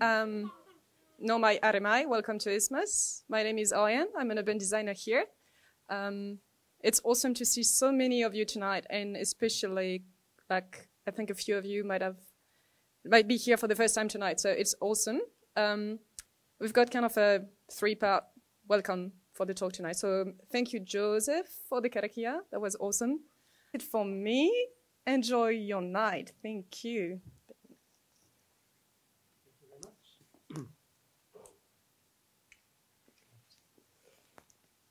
Um, Nomai Aremai, welcome to Isthmus. My name is Oriane. I'm an urban designer here. Um, it's awesome to see so many of you tonight, and especially, like, I think a few of you might have, might be here for the first time tonight, so it's awesome. Um, we've got kind of a three-part welcome for the talk tonight. So thank you, Joseph, for the karakia. That was awesome. It for me. Enjoy your night. Thank you.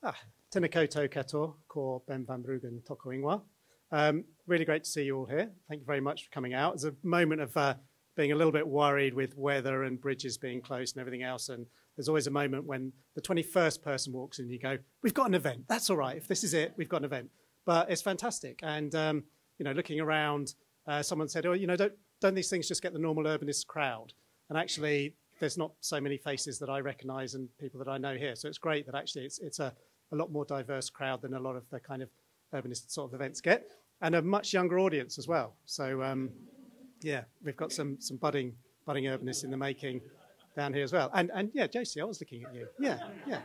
Ah, tēnā koutou ko Ben van Bruggen toko ingoa. Um, really great to see you all here. Thank you very much for coming out. It's a moment of uh, being a little bit worried with weather and bridges being closed and everything else. And there's always a moment when the 21st person walks in and you go, we've got an event. That's all right. If this is it, we've got an event. But it's fantastic. And, um, you know, looking around, uh, someone said, oh, you know, don't, don't these things just get the normal urbanist crowd? And actually, there's not so many faces that I recognize and people that I know here. So it's great that actually it's, it's a, a lot more diverse crowd than a lot of the kind of urbanist sort of events get, and a much younger audience as well. So um, yeah, we've got some some budding budding urbanists in the making down here as well. And and yeah, Josie, I was looking at you. Yeah, yeah.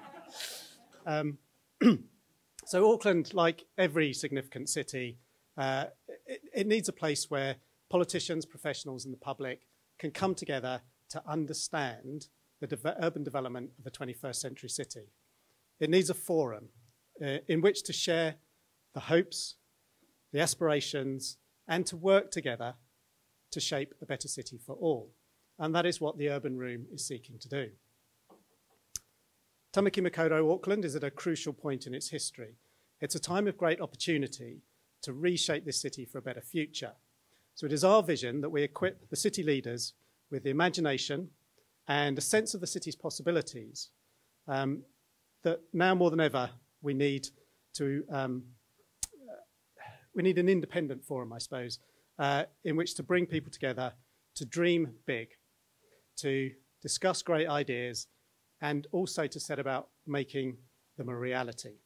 Um, so Auckland, like every significant city, uh, it, it needs a place where politicians, professionals, and the public can come together to understand the de urban development of the 21st century city. It needs a forum uh, in which to share the hopes, the aspirations, and to work together to shape a better city for all. And that is what the Urban Room is seeking to do. Tamaki Makaurau Auckland is at a crucial point in its history. It's a time of great opportunity to reshape this city for a better future. So it is our vision that we equip the city leaders with the imagination and a sense of the city's possibilities um, that now more than ever we need to um, we need an independent forum, I suppose, uh, in which to bring people together to dream big, to discuss great ideas, and also to set about making them a reality.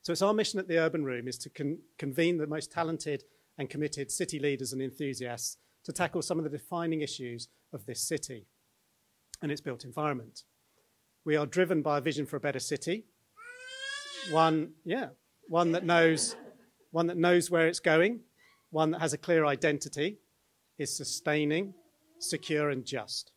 So it's our mission at the Urban Room is to con convene the most talented and committed city leaders and enthusiasts to tackle some of the defining issues of this city and its built environment. We are driven by a vision for a better city. One, yeah, one that knows, one that knows where it's going, one that has a clear identity, is sustaining, secure, and just.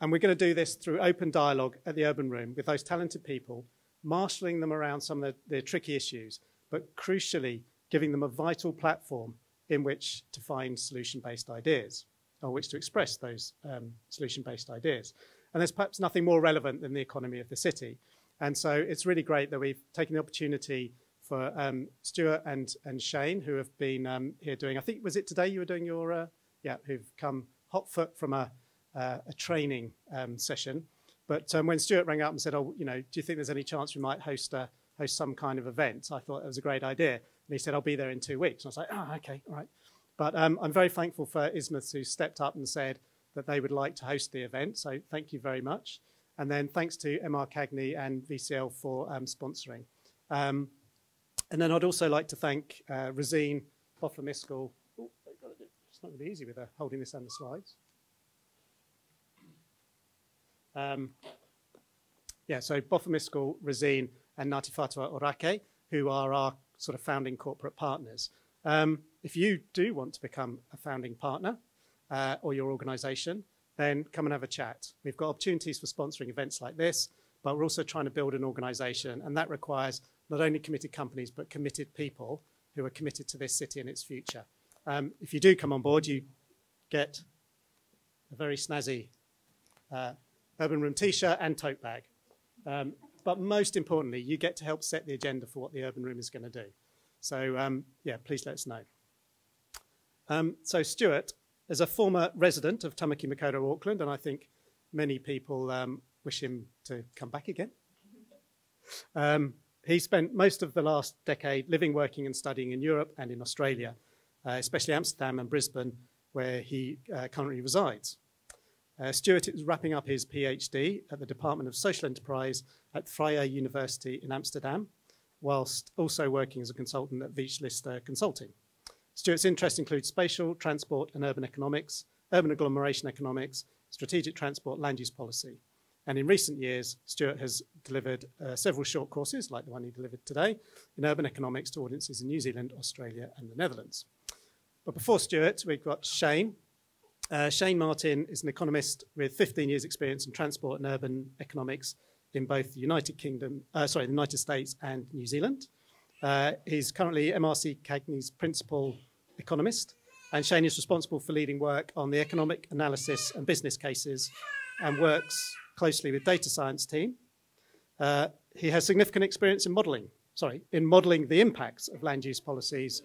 And we're going to do this through open dialogue at the Urban Room with those talented people, marshalling them around some of their, tricky issues, but crucially giving them a vital platform in which to find solution based ideas or which to express those um, solution based ideas. And there's perhaps nothing more relevant than the economy of the city. And so it's really great that we've taken the opportunity for um, Stuart and, and Shane, who have been um, here doing, I think, was it today you were doing your, uh, yeah, who've come hot foot from a, uh, a training um, session. But um, when Stuart rang up and said, oh, you know, do you think there's any chance we might host, a, host some kind of event? I thought it was a great idea. And he said, I'll be there in two weeks. And I was like, oh, okay, all right. But um, I'm very thankful for Isthmus who stepped up and said, that they would like to host the event. So thank you very much. And then thanks to MR Cagney and VCL for um, sponsoring. Um, and then I'd also like to thank uh. Oh, it's not going to be easy with her holding this the slides. Um, yeah, so Boffa-Miskell, Resene, and Ngāti Whātua Ōrākei, who are our sort of founding corporate partners. Um, if you do want to become a founding partner, uh, or your organization, then come and have a chat. We've got opportunities for sponsoring events like this, but we're also trying to build an organization, and that requires not only committed companies, but committed people who are committed to this city and its future. Um, if you do come on board, you get a very snazzy uh, Urban Room t-shirt and tote bag. Um, but most importantly, you get to help set the agenda for what the Urban Room is going to do. So um, yeah, please let us know. Um, so Stuart as a former resident of Tamaki Makaurau, Auckland, and I think many people um, wish him to come back again. Um, he spent most of the last decade living, working, and studying in Europe and in Australia, uh, especially Amsterdam and Brisbane, where he uh, currently resides. Uh, Stuart is wrapping up his PhD at the Department of Social Enterprise at Vrije University in Amsterdam, whilst also working as a consultant at Veitch Lister Consulting. Stuart's interests include spatial, transport, and urban economics, urban agglomeration economics, strategic transport, land use policy. And in recent years, Stuart has delivered uh, several short courses, like the one he delivered today, in urban economics to audiences in New Zealand, Australia, and the Netherlands. But before Stuart, we've got Shane. Uh, Shane Martin is an economist with 15 years' experience in transport and urban economics in both the United Kingdom, uh, sorry, the United States and New Zealand. Uh, he's currently MRC Cagney's principal economist, and Shane is responsible for leading work on the economic analysis and business cases and works closely with data science team. Uh, he has significant experience in modelling, sorry, in modelling the impacts of land use policies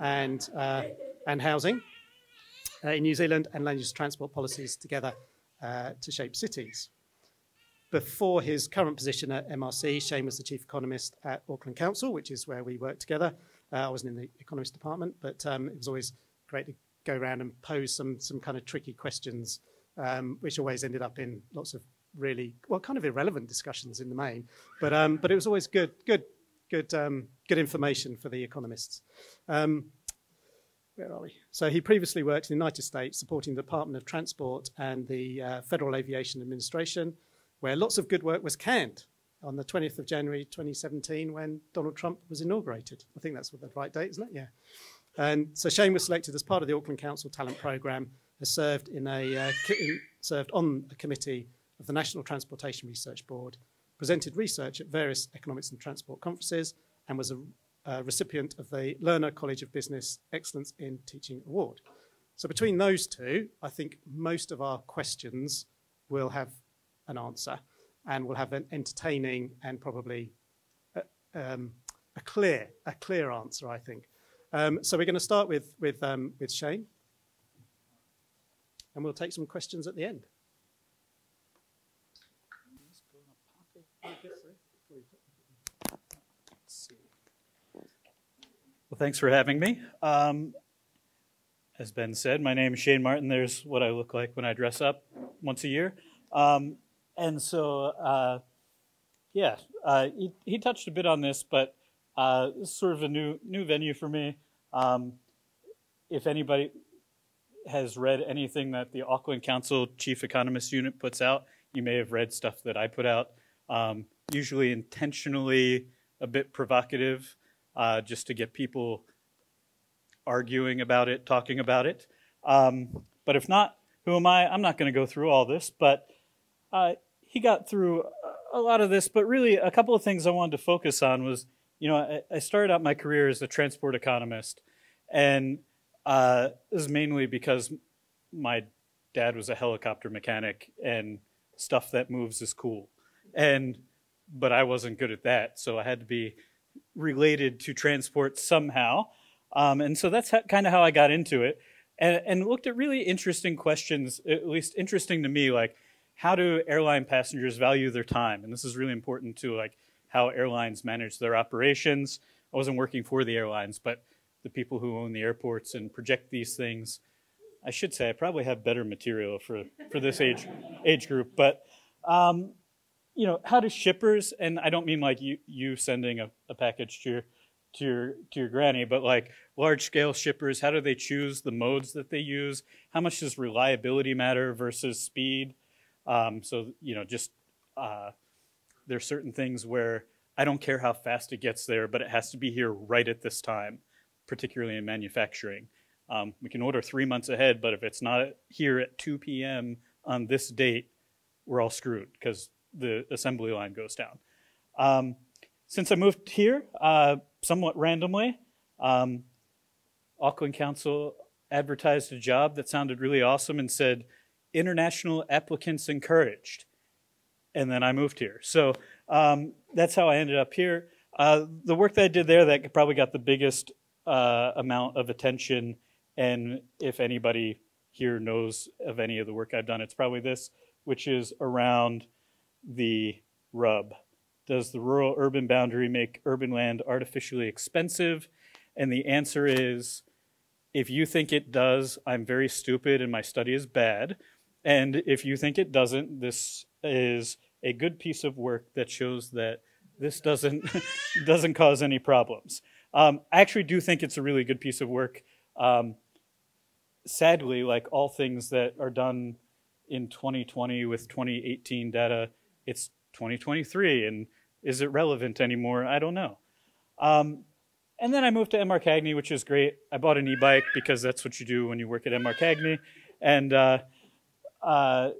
and, uh, and housing uh, in New Zealand and land use transport policies together uh, to shape cities. Before his current position at MRC, Shane was the chief economist at Auckland Council, which is where we work together. Uh, I wasn't in the economist department, but um, it was always great to go around and pose some, some kind of tricky questions, um, which always ended up in lots of really well, kind of irrelevant discussions in the main, but um, but it was always good, good, good, um, good information for the economists. Um, where are we? So he previously worked in the United States, supporting the Department of Transport and the uh, Federal Aviation Administration, where lots of good work was canned on the 20th of January 2017 when Donald Trump was inaugurated. I think that's the right date, isn't it? Yeah. And so Shane was selected as part of the Auckland Council Talent Programme, has served in a uh, in, served on a committee of the National Transportation Research Board, presented research at various economics and transport conferences, and was a, a recipient of the Lerner College of Business Excellence in Teaching Award. So between those two, I think most of our questions will have an answer and we'll have an entertaining and probably a, um, a clear, a clear answer, I think. Um, so we're going to start with, with, um, with Shane, and we'll take some questions at the end. Well, thanks for having me. Um, as Ben said, my name is Shane Martin. There's what I look like when I dress up once a year. Um, and so, uh, yeah, uh, he, he, touched a bit on this, but uh, this is sort of a new new venue for me. Um, if anybody has read anything that the Auckland Council Chief Economist Unit puts out, you may have read stuff that I put out, um, usually intentionally a bit provocative uh, just to get people arguing about it, talking about it. Um, but if not, who am I? I'm not going to go through all this, but uh, he got through a lot of this. But really, a couple of things I wanted to focus on was, you know, I, I started out my career as a transport economist, and uh, this is mainly because my dad was a helicopter mechanic, and stuff that moves is cool, and but I wasn't good at that, so I had to be related to transport somehow. Um, and so that's kind of how I got into it and, and looked at really interesting questions, at least interesting to me, like how do airline passengers value their time? And this is really important to like how airlines manage their operations. I wasn't working for the airlines, but the people who own the airports and project these things. I should say I probably have better material for, for this age age group, but um, you know, how do shippers, and I don't mean like you, you sending a, a package to your, to your, to your granny, but like large scale shippers, how do they choose the modes that they use? How much does reliability matter versus speed? Um, so, you know, just, uh, there's certain things where I don't care how fast it gets there, but it has to be here right at this time, particularly in manufacturing. Um, we can order three months ahead, but if it's not here at 2 p.m. on this date, we're all screwed because the assembly line goes down. Um, since I moved here, uh, somewhat randomly, um, Auckland Council advertised a job that sounded really awesome and said, international applicants encouraged. And then I moved here. So um, that's how I ended up here. Uh, the work that I did there that probably got the biggest uh, amount of attention, and if anybody here knows of any of the work I've done, it's probably this, which is around the rub. Does the rural urban boundary make urban land artificially expensive? And the answer is if you think it does, I'm very stupid and my study is bad. And if you think it doesn't, this is a good piece of work that shows that this doesn't doesn't cause any problems. Um, I actually do think it's a really good piece of work. Um, sadly, like all things that are done in 2020 with 2018 data, it's 2023, and is it relevant anymore? I don't know. Um, and then I moved to MR Cagney, which is great. I bought an e-bike because that's what you do when you work at MR Cagney, and uh, uh,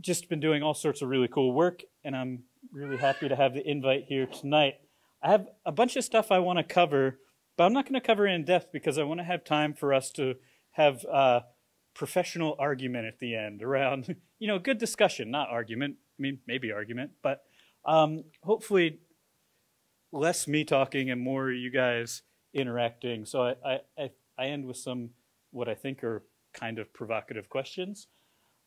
just been doing all sorts of really cool work. And I'm really happy to have the invite here tonight. I have a bunch of stuff I want to cover, but I'm not going to cover it in depth because I want to have time for us to have uh, professional argument at the end around, you know, good discussion, not argument. I mean, maybe argument, but um, hopefully less me talking and more you guys interacting. So I, I, I end with some what I think are kind of provocative questions.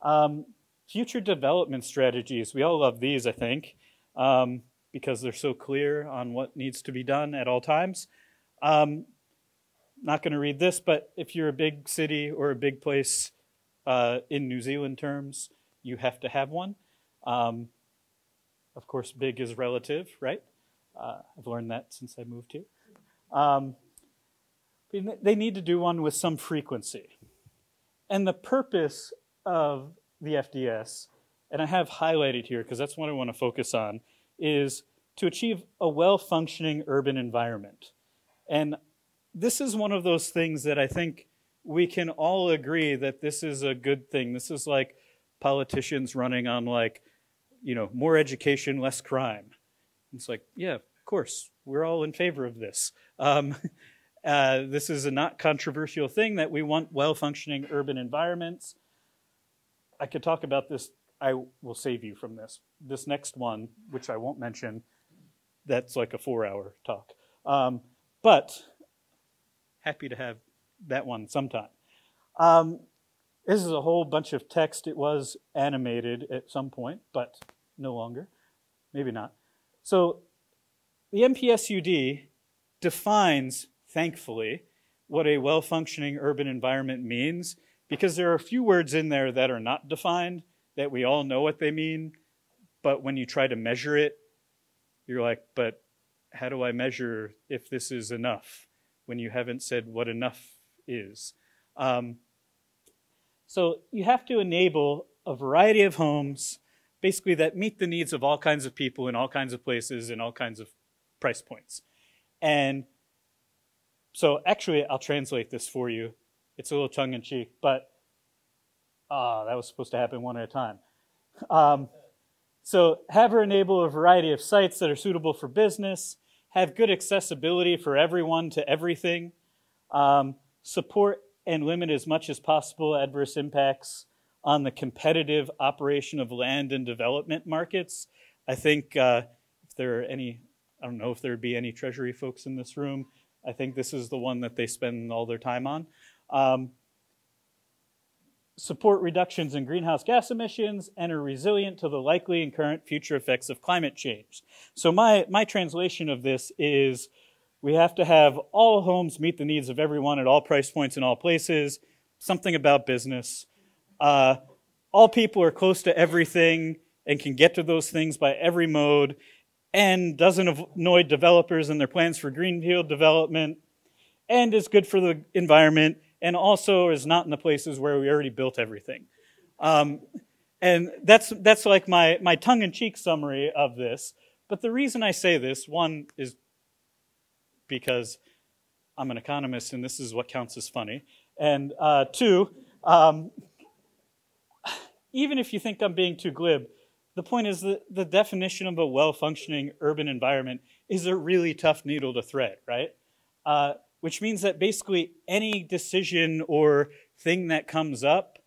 Um, future development strategies. We all love these, I think, um, because they're so clear on what needs to be done at all times. Um, not going to read this, but if you're a big city or a big place uh, in New Zealand terms, you have to have one. Um, of course, big is relative, right? Uh, I've learned that since I moved here. Um, they need to do one with some frequency. And the purpose of the FDS, and I have highlighted here because that's what I want to focus on, is to achieve a well functioning urban environment. And this is one of those things that I think we can all agree that this is a good thing. This is like politicians running on like, you know, more education, less crime. It's like, yeah, of course, we're all in favor of this. Um, uh, this is a not controversial thing that we want well functioning urban environments. I could talk about this. I will save you from this. This next one, which I won't mention, that's like a four hour talk. Um, but happy to have that one sometime. Um, this is a whole bunch of text. It was animated at some point, but no longer. Maybe not. So the NPSUD defines, thankfully, what a well functioning urban environment means because there are a few words in there that are not defined that we all know what they mean, but when you try to measure it, you're like, but how do I measure if this is enough? when you haven't said what enough is. Um, so you have to enable a variety of homes, basically that meet the needs of all kinds of people in all kinds of places and all kinds of price points. And so actually, I'll translate this for you. It's a little tongue in cheek, but ah, that was supposed to happen one at a time. Um, so have her enable a variety of sites that are suitable for business, have good accessibility for everyone to everything, um, support and limit as much as possible adverse impacts on the competitive operation of land and development markets. I think uh, if there are any, I don't know if there would be any Treasury folks in this room, I think this is the one that they spend all their time on. Um, support reductions in greenhouse gas emissions, and are resilient to the likely and current future effects of climate change. So my, my translation of this is we have to have all homes meet the needs of everyone at all price points in all places, something about business. Uh, all people are close to everything and can get to those things by every mode and doesn't annoy developers and their plans for greenfield development and is good for the environment and also is not in the places where we already built everything. Um, and that's, that's like my, my tongue in cheek summary of this. But the reason I say this, one, is because I'm an economist and this is what counts as funny. And uh, two, um, even if you think I'm being too glib, the point is that the definition of a well functioning urban environment is a really tough needle to thread, right? Uh, which means that basically any decision or thing that comes up,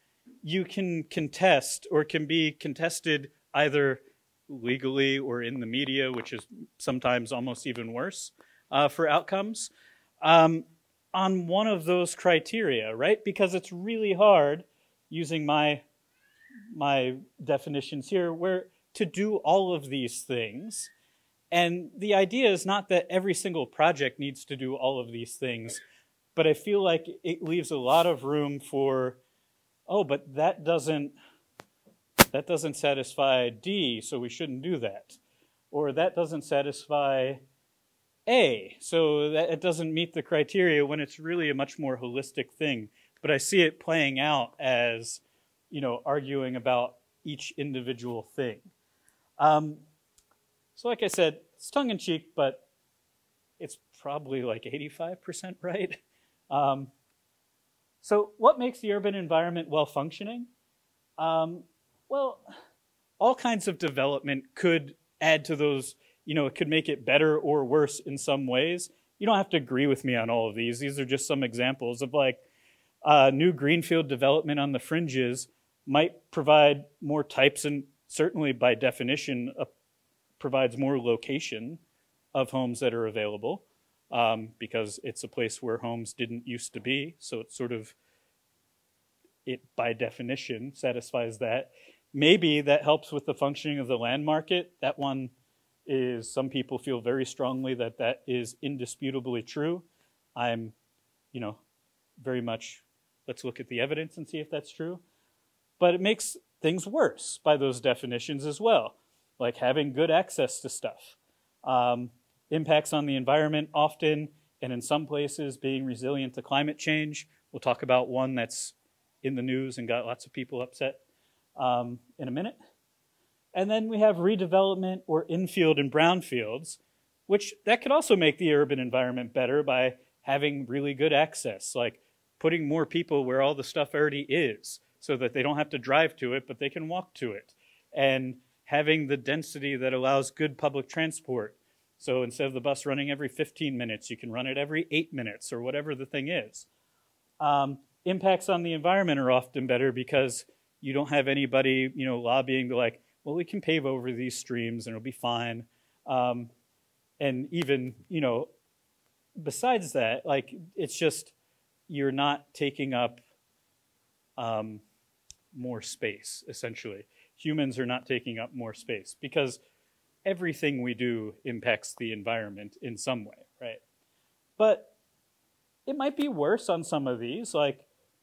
you can contest or can be contested either legally or in the media, which is sometimes almost even worse uh, for outcomes, um, on one of those criteria, right? Because it's really hard using my my definitions here, where to do all of these things and the idea is not that every single project needs to do all of these things, but I feel like it leaves a lot of room for, oh, but that doesn't that doesn't satisfy D, so we shouldn't do that. Or that doesn't satisfy A, so that it doesn't meet the criteria when it's really a much more holistic thing but I see it playing out as, you know, arguing about each individual thing. Um, so, like I said, it's tongue in cheek, but it's probably like 85% right. Um, so, what makes the urban environment well functioning? Um, well, all kinds of development could add to those, you know, it could make it better or worse in some ways. You don't have to agree with me on all of these. These are just some examples of like uh, new greenfield development on the fringes might provide more types and certainly by definition uh, provides more location of homes that are available um, because it's a place where homes didn't used to be. So it sort of, it by definition satisfies that. Maybe that helps with the functioning of the land market. That one is, some people feel very strongly that that is indisputably true. I'm, you know, very much, let's look at the evidence and see if that's true. But it makes things worse by those definitions as well, like having good access to stuff. Um, impacts on the environment often, and in some places, being resilient to climate change. We'll talk about one that's in the news and got lots of people upset um, in a minute. And then we have redevelopment or infill and brownfields, which that could also make the urban environment better by having really good access, like putting more people where all the stuff already is so that they don't have to drive to it, but they can walk to it. And having the density that allows good public transport. So instead of the bus running every 15 minutes, you can run it every eight minutes or whatever the thing is. Um, impacts on the environment are often better because you don't have anybody, you know, lobbying like, well, we can pave over these streams and it'll be fine. Um, and even, you know, besides that, like, it's just you're not taking up um, more space, essentially. Humans are not taking up more space because everything we do impacts the environment in some way, right? But it might be worse on some of these, like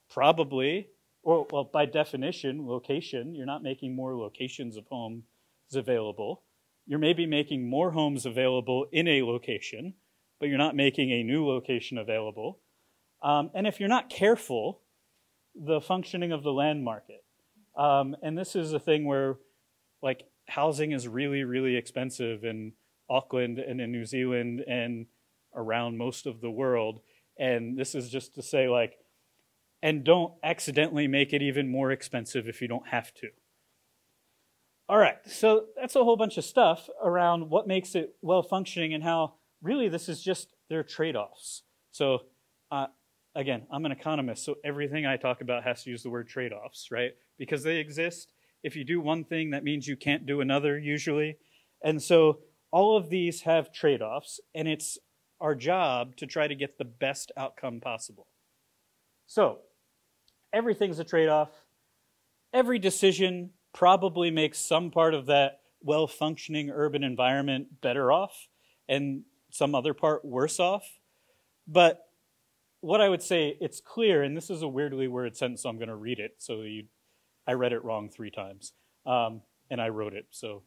probably, or well, by definition, location, you're not making more locations of homes available. You're maybe making more homes available in a location, but you're not making a new location available. Um, and if you're not careful, the functioning of the land market. Um, and this is a thing where, like, housing is really, really expensive in Auckland and in New Zealand and around most of the world. And this is just to say, like, and don't accidentally make it even more expensive if you don't have to. All right, so that's a whole bunch of stuff around what makes it well functioning and how really this is just their trade offs. So, uh, again, I'm an economist, so everything I talk about has to use the word trade offs, right? Because they exist. If you do one thing, that means you can't do another usually. And so all of these have trade offs, and it's our job to try to get the best outcome possible. So, everything's a trade off. Every decision probably makes some part of that well functioning urban environment better off and some other part worse off. But what I would say, it's clear, and this is a weirdly worded sentence, so I'm going to read it. So you, I read it wrong three times, um, and I wrote it. So,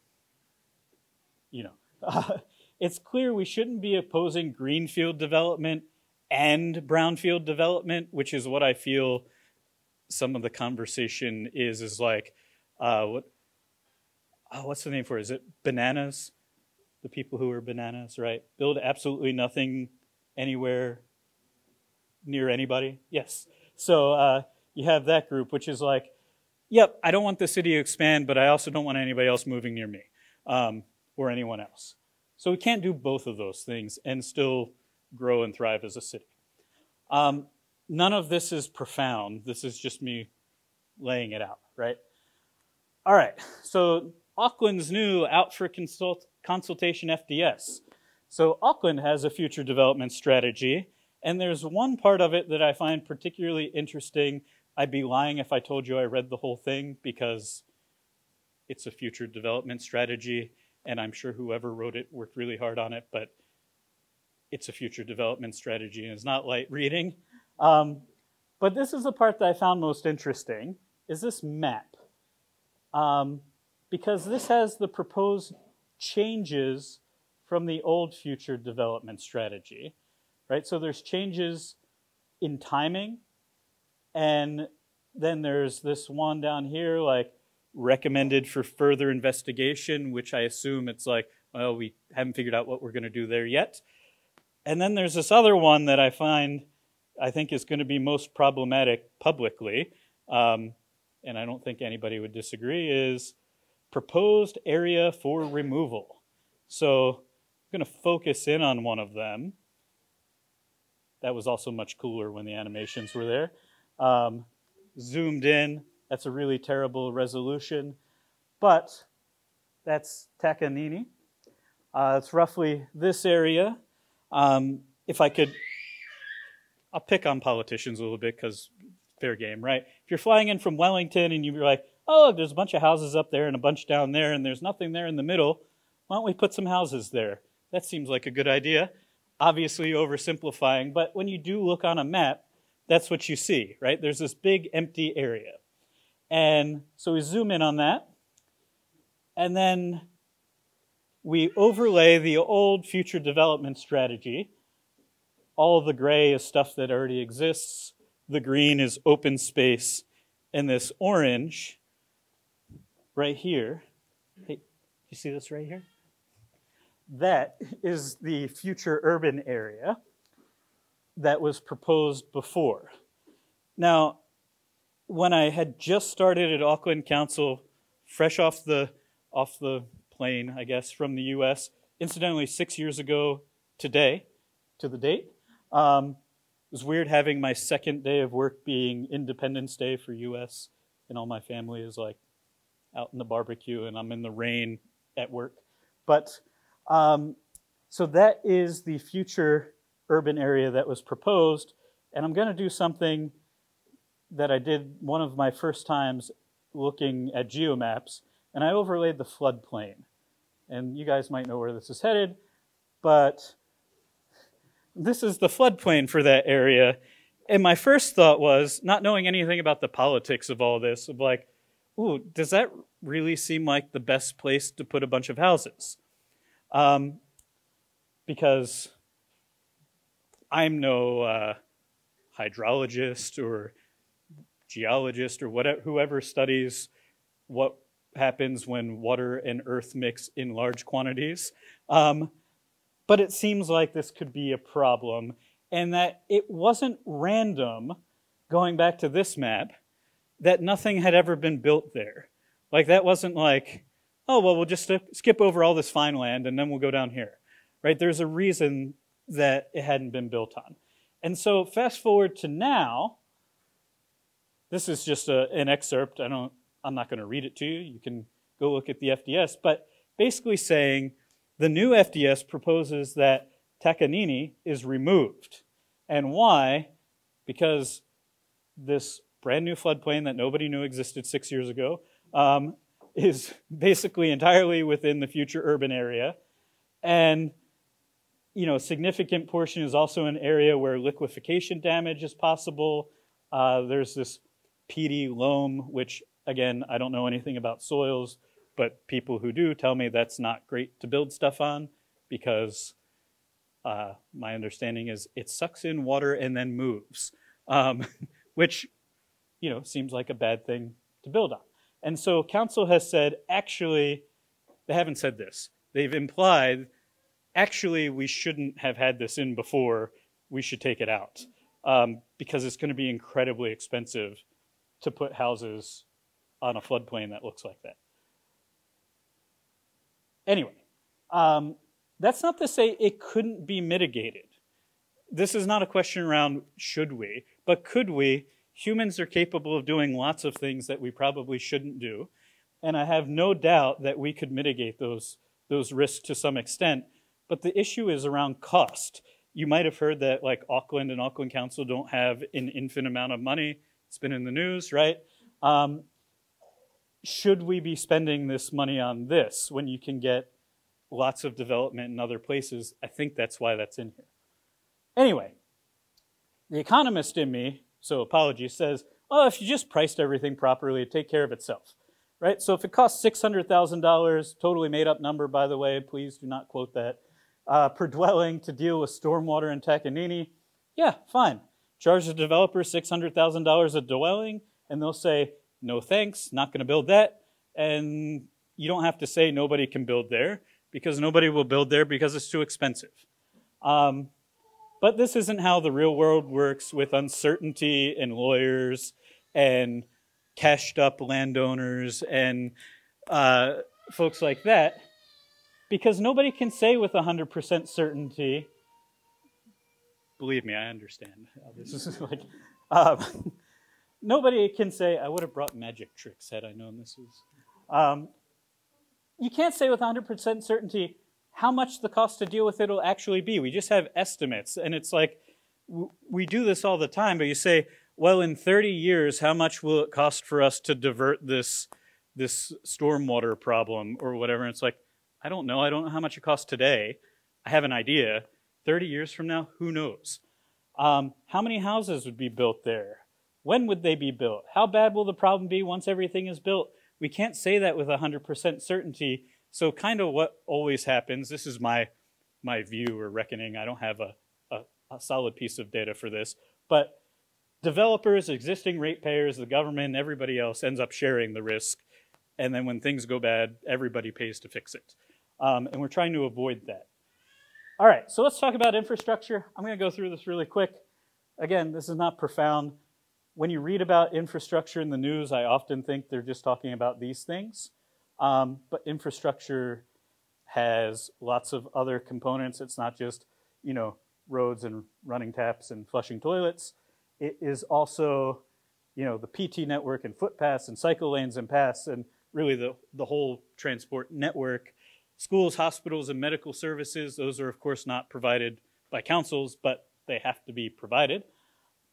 you know, it's clear we shouldn't be opposing greenfield development and brownfield development, which is what I feel some of the conversation is. Is like, uh, what? Oh, what's the name for it? Is it bananas? The people who are bananas, right? Build absolutely nothing anywhere near anybody? Yes. So uh, you have that group, which is like, yep, I don't want the city to expand, but I also don't want anybody else moving near me um, or anyone else. So we can't do both of those things and still grow and thrive as a city. Um, none of this is profound. This is just me laying it out, right? All right, so Auckland's new out for consult- consultation FDS. So Auckland has a future development strategy and there's one part of it that I find particularly interesting. I'd be lying if I told you I read the whole thing because it's a future development strategy, and I'm sure whoever wrote it worked really hard on it, but it's a future development strategy and it's not light reading. Um, but this is the part that I found most interesting, is this map. Um, because this has the proposed changes from the old future development strategy right? So there's changes in timing And then there's this one down here, like recommended for further investigation, which I assume it's like, well, we haven't figured out what we're going to do there yet. And then there's this other one that I find I think is going to be most problematic publicly, um, and I don't think anybody would disagree, is proposed area for removal. So I'm going to focus in on one of them. That was also much cooler when the animations were there. Um, zoomed in, that's a really terrible resolution, but that's Takanini. Uh, it's roughly this area. Um, if I could, I'll pick on politicians a little bit because fair game, right? If you're flying in from Wellington and you're like, oh, there's a bunch of houses up there and a bunch down there, and there's nothing there in the middle, why don't we put some houses there? That seems like a good idea. Obviously, oversimplifying, but when you do look on a map, that's what you see, right? There's this big empty area. And so we zoom in on that. And then we overlay the old future development strategy. All the gray is stuff that already exists. The green is open space. And this orange right here, hey, you see this right here? That is the future urban area that was proposed before. Now, when I had just started at Auckland Council, fresh off the off the plane, I guess, from the U.S., incidentally, six years ago today, to the date, um, it was weird having my second day of work being Independence Day for U.S. and all my family is like out in the barbecue and I'm in the rain at work. But um, so that is the future urban area that was proposed. And I'm going to do something that I did one of my first times looking at geomaps, and I overlaid the floodplain. And you guys might know where this is headed, but this is the floodplain for that area. And my first thought was, not knowing anything about the politics of all this, of like, ooh, does that really seem like the best place to put a bunch of houses? Um, because I'm no uh, hydrologist or geologist or whatever, whoever studies what happens when water and earth mix in large quantities. Um, but it seems like this could be a problem, and that it wasn't random, going back to this map, that nothing had ever been built there. Like, that wasn't like, oh, well, we'll just skip over all this fine land and then we'll go down here. Right? There's a reason that it hadn't been built on. And so, fast forward to now, this is just a, an excerpt. I don't, I'm not going to read it to you. You can go look at the FDS. But basically saying the new FDS proposes that Takanini is removed. And why? Because this brand new floodplain that nobody knew existed six years ago um, is basically entirely within the future urban area. And you know, a significant portion is also an area where liquefaction damage is possible. Uh, there's this peaty loam, which again, I don't know anything about soils, but people who do tell me that's not great to build stuff on because uh, my understanding is it sucks in water and then moves, um, which you know seems like a bad thing to build on. And so council has said, actually, they haven't said this. They've implied, actually, we shouldn't have had this in before. We should take it out um, because it's going to be incredibly expensive to put houses on a floodplain that looks like that. Anyway, um, that's not to say it couldn't be mitigated. This is not a question around should we, but could we? Humans are capable of doing lots of things that we probably shouldn't do. And I have no doubt that we could mitigate those, those risks to some extent. But the issue is around cost. You might have heard that like Auckland and Auckland Council don't have an infinite amount of money it's been in the news, right? Um, should we be spending this money on this when you can get lots of development in other places? I think that's why that's in here. Anyway, the economist in me, so apologies, says, oh, if you just priced everything properly, it'd take care of itself. Right? So if it costs $600,000, totally made up number, by the way, please do not quote that, uh, per dwelling to deal with stormwater in Takanini, yeah, fine. charge the developer $600,000 a dwelling, and they'll say, no thanks, not going to build that. And you don't have to say nobody can build there because nobody will build there because it's too expensive. Um, but this isn't how the real world works with uncertainty and lawyers and cashed up landowners and uh, folks like that. Because nobody can say with 100% certainty, believe me, I understand. This is like, um, nobody can say, I would have brought magic tricks had I known this was. Um, you can't say with 100% certainty how much the cost to deal with it will actually be. We just have estimates. And it's like, we do this all the time, but you say, well, in 30 years, how much will it cost for us to divert this, this stormwater problem or whatever? And it's like, I don't know. I don't know how much it costs today. I have an idea. 30 years from now, who knows? Um, how many houses would be built there? When would they be built? How bad will the problem be once everything is built? We can't say that with 100% certainty. So, kind of what always happens, this is my, my view or reckoning. I don't have a, a, a solid piece of data for this, but developers, existing ratepayers, the government, everybody else ends up sharing the risk. And then when things go bad, everybody pays to fix it. Um, and we're trying to avoid that. All right, so let's talk about infrastructure. I'm going to go through this really quick. Again, this is not profound when you read about infrastructure in the news, I often think they're just talking about these things. Um, but infrastructure has lots of other components. It's not just, you know, roads and running taps and flushing toilets. It is also, you know, the PT network and footpaths and cycle lanes and paths and really the, the whole transport network. Schools, hospitals, and medical services, those are, of course, not provided by councils, but they have to be provided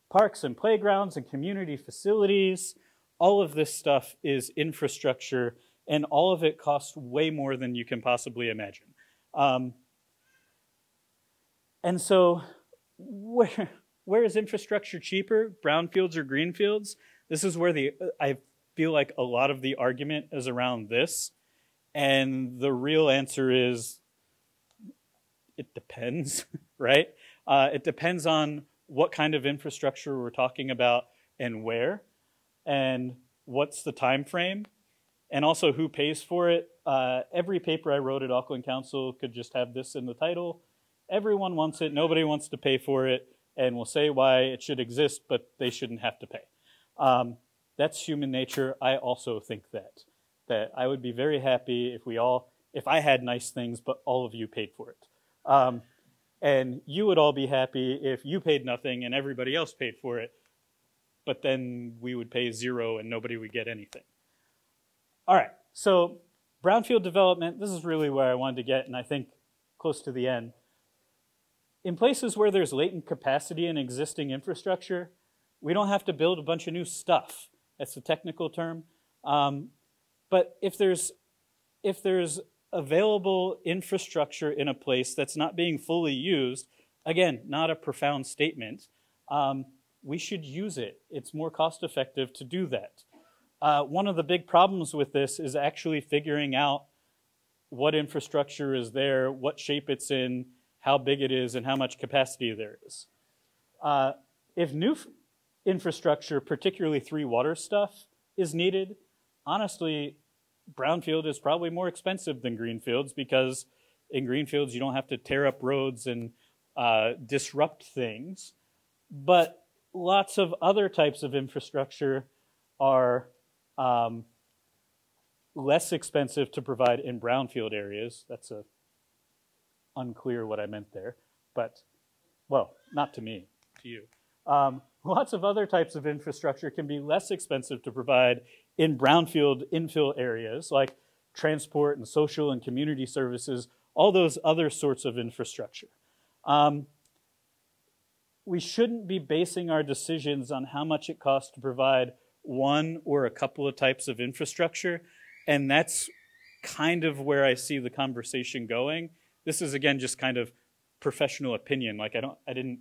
parks and playgrounds and community facilities. All of this stuff is infrastructure, and all of it costs way more than you can possibly imagine. Um, and so, where, where is infrastructure cheaper, brownfields or greenfields? This is where the I feel like a lot of the argument is around this, and the real answer is it depends, right? Uh, it depends on what kind of infrastructure we're talking about and where, and what's the time frame, and also who pays for it. Uh, every paper I wrote at Auckland Council could just have this in the title. Everyone wants it, nobody wants to pay for it, and will say why it should exist, but they shouldn't have to pay. Um, that's human nature. I also think that. That I would be very happy if we all, if I had nice things, but all of you paid for it. Um, and you would all be happy if you paid nothing and everybody else paid for it, but then we would pay zero and nobody would get anything. All right, so brownfield development, this is really where I wanted to get, and I think close to the end. In places where there's latent capacity in existing infrastructure, we don't have to build a bunch of new stuff. That's the technical term. Um, but if there's if there's available infrastructure in a place that's not being fully used, again, not a profound statement, um, we should use it. It's more cost effective to do that. Uh, one of the big problems with this is actually figuring out what infrastructure is there, what shape it's in, how big it is, and how much capacity there is. Uh, if new infrastructure, particularly three water stuff, is needed, honestly, brownfield is probably more expensive than greenfields because in greenfields you don't have to tear up roads and uh, disrupt things. But lots of other types of infrastructure are um, less expensive to provide in brownfield areas. That's a unclear what I meant there, but well, not to me, to you. Um, lots of other types of infrastructure can be less expensive to provide in brownfield infill areas like transport and social and community services, all those other sorts of infrastructure. Um, we shouldn't be basing our decisions on how much it costs to provide one or a couple of types of infrastructure, and that's kind of where I see the conversation going. This is again just kind of professional opinion. Like I don't, I didn't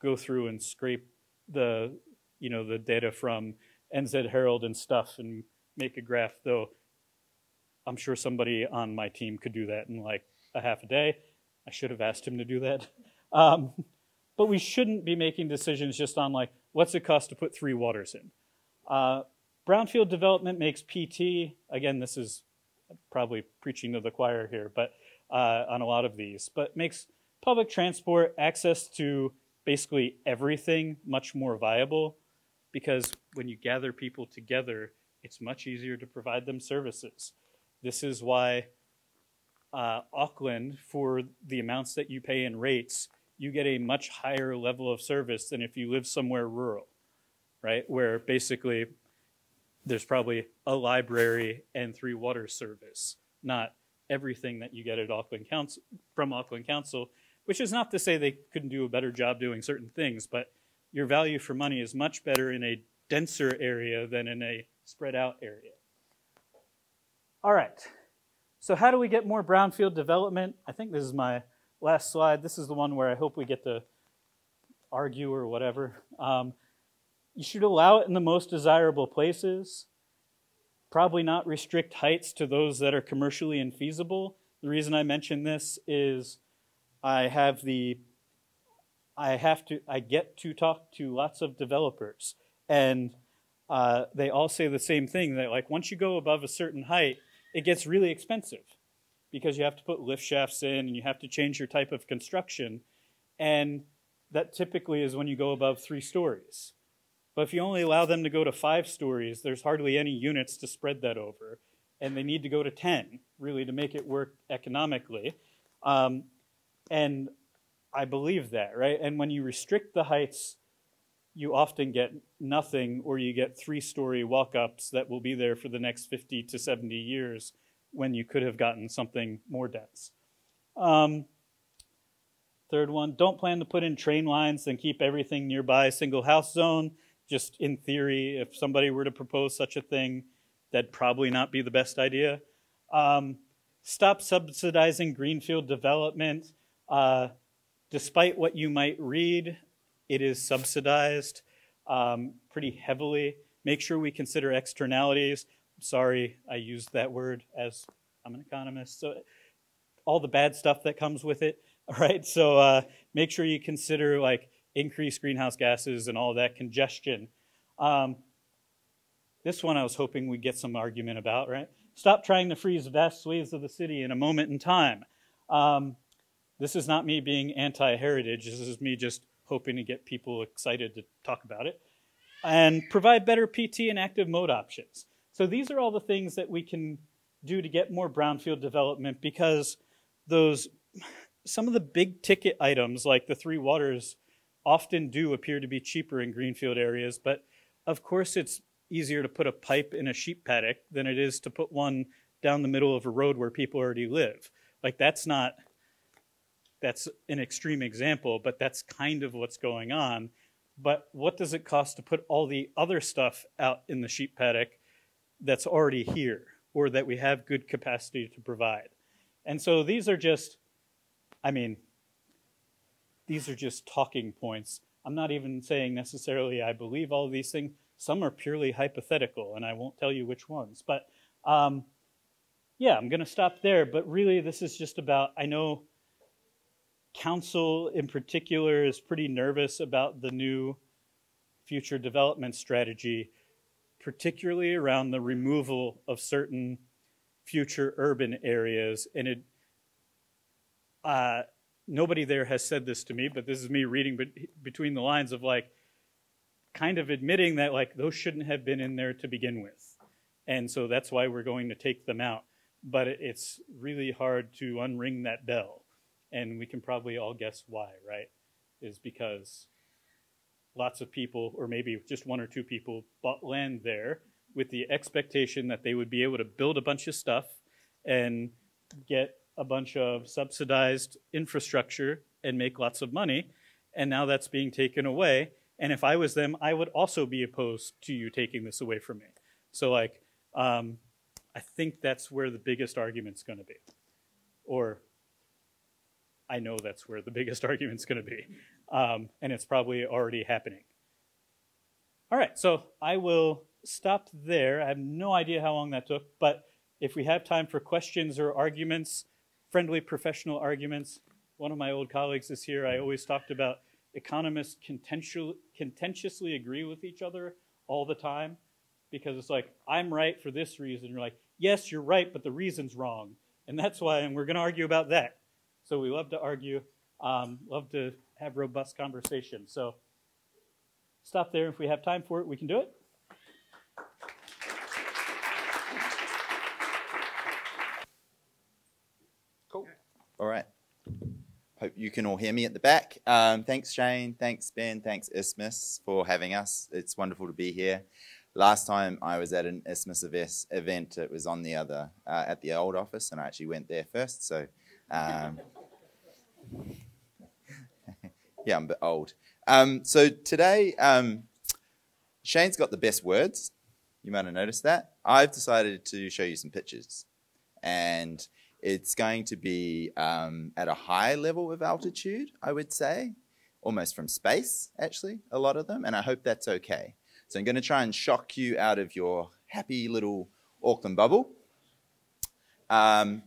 go through and scrape the, you know, the data from NZ Herald and stuff and make a graph, though I'm sure somebody on my team could do that in like a half a day. I should have asked him to do that. Um, but we shouldn't be making decisions just on like, what's it cost to put three waters in? Uh, brownfield development makes PT, again, this is probably preaching to the choir here, but uh, on a lot of these, but makes public transport access to basically everything much more viable because when you gather people together, it's much easier to provide them services. This is why uh, Auckland, for the amounts that you pay in rates, you get a much higher level of service than if you live somewhere rural, right? Where basically there's probably a library and three water service, not everything that you get at Auckland Council from Auckland Council, which is not to say they couldn't do a better job doing certain things, but your value for money is much better in a denser area than in a spread out area. All right. So how do we get more brownfield development? I think this is my last slide. This is the one where I hope we get to argue or whatever. Um, you should allow it in the most desirable places. Probably not restrict heights to those that are commercially infeasible. The reason I mention this is I have the I have to I get to talk to lots of developers and uh, they all say the same thing that like once you go above a certain height it gets really expensive because you have to put lift shafts in and you have to change your type of construction. And that typically is when you go above three stories. But if you only allow them to go to five stories, there's hardly any units to spread that over. And they need to go to 10, really, to make it work economically. Um, and I believe that, right? And when you restrict the heights, you often get nothing, or you get three story walk ups that will be there for the next 50 to 70 years when you could have gotten something more dense. Um, third one, don't plan to put in train lines and keep everything nearby single house zone. Just in theory, if somebody were to propose such a thing, that'd probably not be the best idea. Um, stop subsidizing greenfield development. Uh, despite what you might read, it is subsidized um, pretty heavily. Make sure we consider externalities sorry I used that word as I'm an economist. So all the bad stuff that comes with it. All right. So uh, make sure you consider like increased greenhouse gases and all that congestion. Um, this one I was hoping we'd get some argument about, right? Stop trying to freeze vast swathes of the city in a moment in time. Um, this is not me being anti heritage. This is me just hoping to get people excited to talk about it. And provide better PT and active mode options. So these are all the things that we can do to get more brownfield development because those some of the big ticket items like the three waters often do appear to be cheaper in greenfield areas, but of course it's easier to put a pipe in a sheep paddock than it is to put one down the middle of a road where people already live. Like that's not that's an extreme example, but that's kind of what's going on. But what does it cost to put all the other stuff out in the sheep paddock that's already here or that we have good capacity to provide. And so these are just, I mean, these are just talking points. I'm not even saying necessarily I believe all these things. Some are purely hypothetical, and I won't tell you which ones. But um, yeah, I'm going to stop there. But really, this is just about, I know council in particular is pretty nervous about the new future development strategy particularly around the removal of certain future urban areas. And it, uh, nobody there has said this to me, but this is me reading be- between the lines of like, kind of admitting that like those shouldn't have been in there to begin with. And so that's why we're going to take them out. But it's really hard to unring that bell. And we can probably all guess why, right? Is because lots of people, or maybe just one or two people, bought land there with the expectation that they would be able to build a bunch of stuff and get a bunch of subsidized infrastructure and make lots of money. And now that's being taken away. And if I was them, I would also be opposed to you taking this away from me. So, like, um, I think that's where the biggest argument's going to be. Or I know that's where the biggest argument's going to be. Um, and it's probably already happening. All right, so I will stop there. I have no idea how long that took, but if we have time for questions or arguments, friendly professional arguments, one of my old colleagues is here. I always talked about economists contentiously agree with each other all the time because it's like, I'm right for this reason. You're like, yes, you're right, but the reason's wrong. And that's why, and we're going to argue about that. So we love to argue, um, love to have robust conversation. So stop there. If we have time for it, we can do it. Cool. All right. Hope you can all hear me at the back. Um, thanks, Shane. Thanks, Ben. Thanks, Isthmus, for having us. It's wonderful to be here. Last time I was at an Isthmus event, it was on the other, uh, at the old office, and I actually went there first. So, um, yeah, I'm a bit old. Um, so today, um, Shane's got the best words. You might have noticed that. I've decided to show you some pictures. And it's going to be um, at a high level of altitude, I would say, almost from space, actually, a lot of them, and I hope that's okay. So I'm going to try and shock you out of your happy little Auckland bubble um,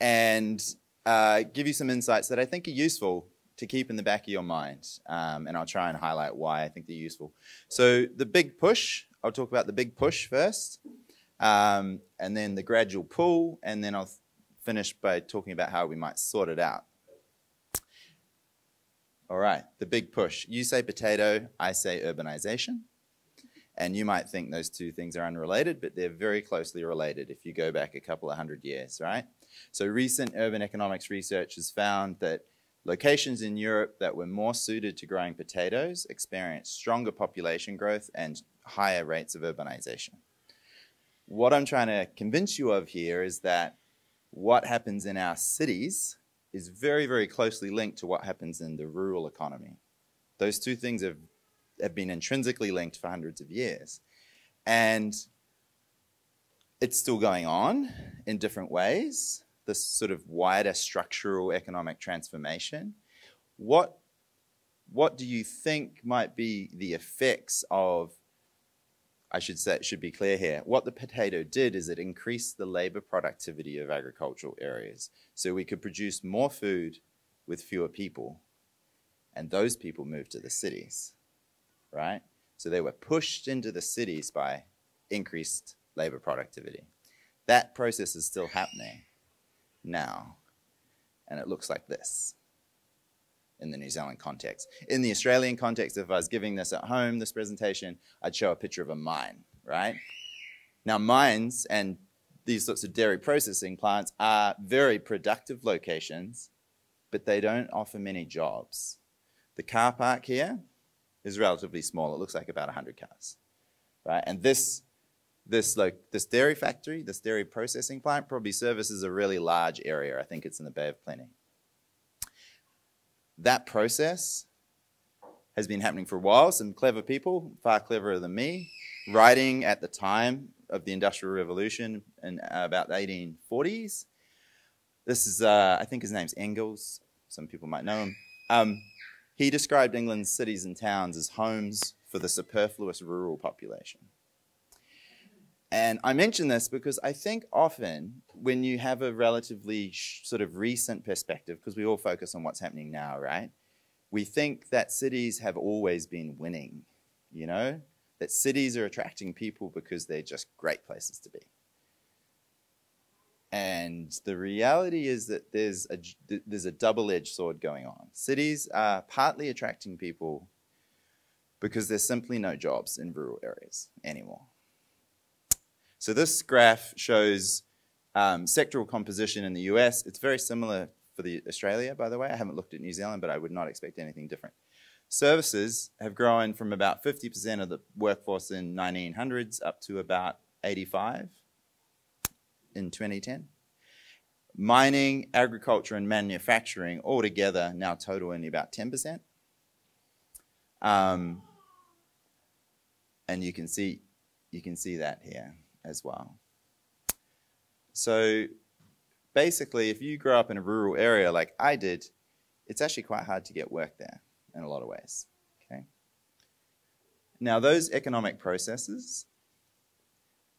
and uh, give you some insights that I think are useful to keep in the back of your mind. Um, and I'll try and highlight why I think they're useful. So the big push, I'll talk about the big push first, um, and then the gradual pull, and then I'll finish by talking about how we might sort it out. All right, the big push. You say potato, I say urbanization. And you might think those two things are unrelated, but they're very closely related if you go back a couple of hundred years, right? So recent urban economics research has found that locations in Europe that were more suited to growing potatoes experienced stronger population growth and higher rates of urbanization. What I'm trying to convince you of here is that what happens in our cities is very, very closely linked to what happens in the rural economy. Those two things have, have been intrinsically linked for hundreds of years. And it's still going on in different ways, this sort of wider structural economic transformation. What, what do you think might be the effects of I should say, it should be clear here. What the potato did is it increased the labor productivity of agricultural areas. So we could produce more food with fewer people. And those people moved to the cities, right? So they were pushed into the cities by increased labor productivity. That process is still happening now. And it looks like this in the New Zealand context. In the Australian context, if I was giving this at home, this presentation, I'd show a picture of a mine, right? Now, mines and these sorts of dairy processing plants are very productive locations, but they don't offer many jobs. The car park here is relatively small. It looks like about 100 cars, right? And this, this, like, this dairy factory, this dairy processing plant probably services a really large area. I think it's in the Bay of Plenty. That process has been happening for a while. Some clever people, far cleverer than me, writing at the time of the Industrial Revolution in about the 1840s. This is, uh, I think his name's Engels. Some people might know him. Um, he described England's cities and towns as homes for the superfluous rural population. And I mention this because I think often when you have a relatively sort of recent perspective, because we all focus on what's happening now, right? We think that cities have always been winning, you know? That cities are attracting people because they're just great places to be. And the reality is that there's a, there's a double edged sword going on. Cities are partly attracting people because there's simply no jobs in rural areas anymore. So this graph shows um, sectoral composition in the US. It's very similar for the Australia, by the way. I haven't looked at New Zealand, but I would not expect anything different. Services have grown from about 50% of the workforce in 1900s up to about 85 in 2010. Mining, agriculture, and manufacturing all together now total only about 10%. Um, and you can see you can see that here as well. So basically, if you grow up in a rural area like I did, it's actually quite hard to get work there in a lot of ways. Okay. Now, those economic processes,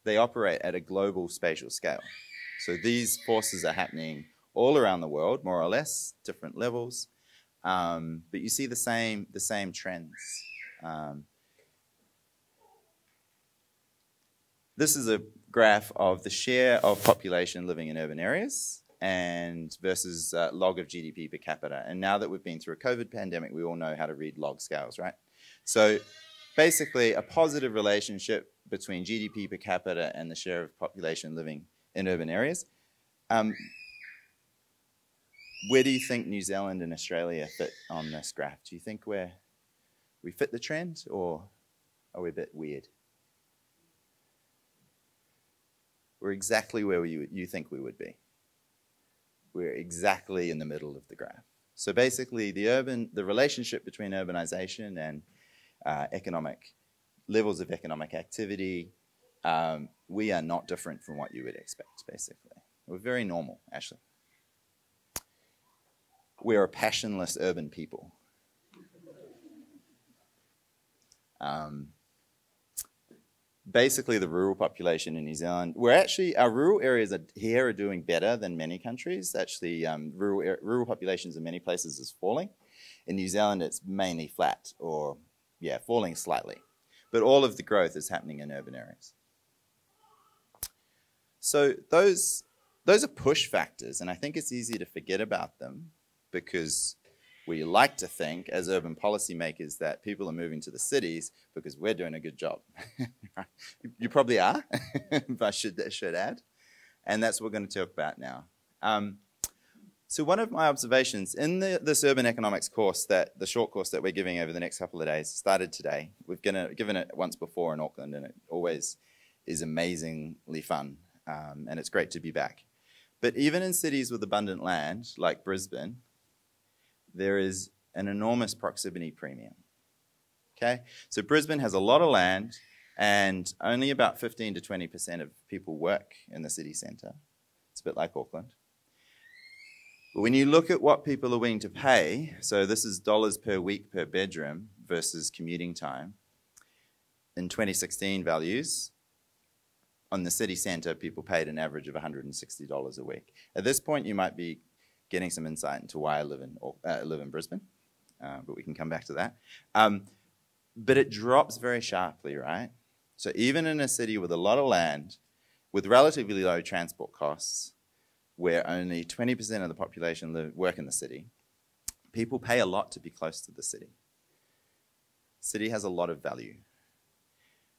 they operate at a global spatial scale. So these forces are happening all around the world, more or less, different levels. Um, but you see the same, the same trends. Um, this is a graph of the share of population living in urban areas and versus uh, log of GDP per capita. And now that we've been through a COVID pandemic, we all know how to read log scales, right? So basically, a positive relationship between GDP per capita and the share of population living in urban areas. Um, where do you think New Zealand and Australia fit on this graph? Do you think we're, we fit the trend or are we a bit weird? We're exactly where you, you think we would be. We're exactly in the middle of the graph. So basically, the urban, the relationship between urbanization and uh, economic levels of economic activity, um, we are not different from what you would expect. Basically, we're very normal, actually. We're a passionless urban people. Um, basically the rural population in New Zealand. We're actually, our rural areas are, here are doing better than many countries. Actually, um, rural, rural populations in many places is falling. In New Zealand, it's mainly flat or, yeah, falling slightly. But all of the growth is happening in urban areas. So those, those are push factors, and I think it's easy to forget about them because we like to think as urban policymakers that people are moving to the cities because we're doing a good job. you probably are, but I should, should add. And that's what we're going to talk about now. Um, so one of my observations in the, this urban economics course, that the short course that we're giving over the next couple of days, started today. We've gonna, given it once before in Auckland, and it always is amazingly fun, um, and it's great to be back. But even in cities with abundant land, like Brisbane, there is an enormous proximity premium. Okay? So Brisbane has a lot of land, and only about 15 to 20% of people work in the city centre. It's a bit like Auckland. But when you look at what people are willing to pay, so this is dollars per week per bedroom versus commuting time, in 2016 values, on the city centre, people paid an average of $160 a week. At this point, you might be getting some insight into why I live in, uh, live in Brisbane, uh, but we can come back to that. Um, but it drops very sharply, right? So even in a city with a lot of land, with relatively low transport costs, where only 20% of the population live, work in the city, people pay a lot to be close to the city. City has a lot of value.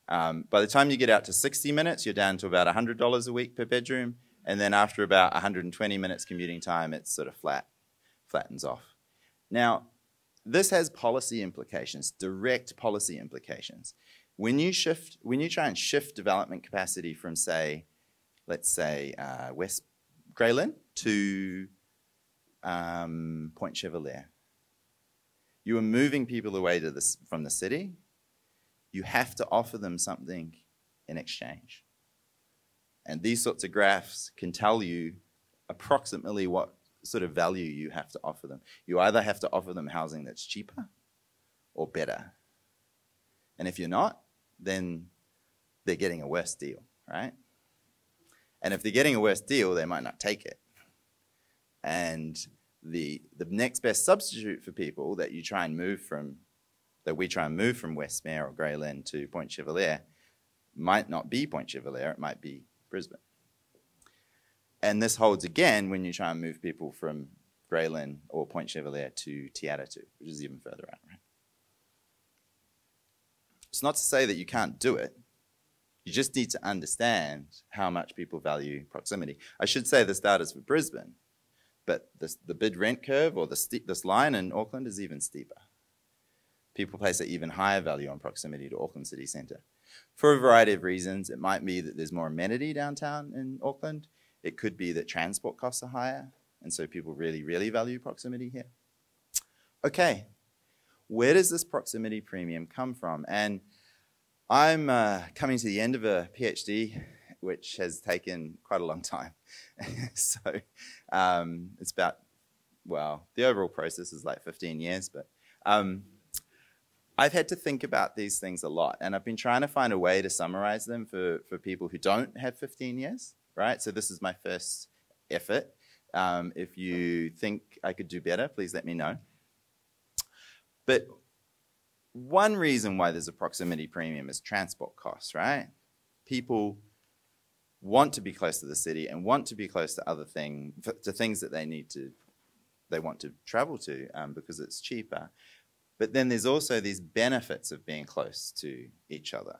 Um, by the time you get out to 60 minutes, you're down to about $100 a week per bedroom. And then after about 120 minutes commuting time, it's sort of flat, flattens off. Now, this has policy implications, direct policy implications. When you shift, when you try and shift development capacity from, say, let's say uh, West Grey Lynn to um, Point Chevalier, you are moving people away to this, from the city. You have to offer them something in exchange. And these sorts of graphs can tell you approximately what sort of value you have to offer them. You either have to offer them housing that's cheaper or better. And if you're not, then they're getting a worse deal, right? And if they're getting a worse deal, they might not take it. And the, the next best substitute for people that you try and move from, that we try and move from Westmere or Grey Lynn to Point Chevalier might not be Point Chevalier, it might be Brisbane. And this holds again when you try and move people from Grey Lynn or Point Chevalier to Te Atatu, which is even further out, right? It's not to say that you can't do it. You just need to understand how much people value proximity. I should say this data is for Brisbane, but this, the bid rent curve or the this line in Auckland is even steeper. People place an even higher value on proximity to Auckland city centre for a variety of reasons. It might be that there's more amenity downtown in Auckland. It could be that transport costs are higher, and so people really, really value proximity here. Okay, where does this proximity premium come from? And I'm uh, coming to the end of a PhD, which has taken quite a long time. so um, it's about, well, the overall process is like 15 years, but um, I've had to think about these things a lot, and I've been trying to find a way to summarize them for, for people who don't have 15 years, right? So this is my first effort. Um, if you think I could do better, please let me know. But one reason why there's a proximity premium is transport costs, right? People want to be close to the city and want to be close to other things, to things that they need to, they want to travel to um, because it's cheaper. But then there's also these benefits of being close to each other.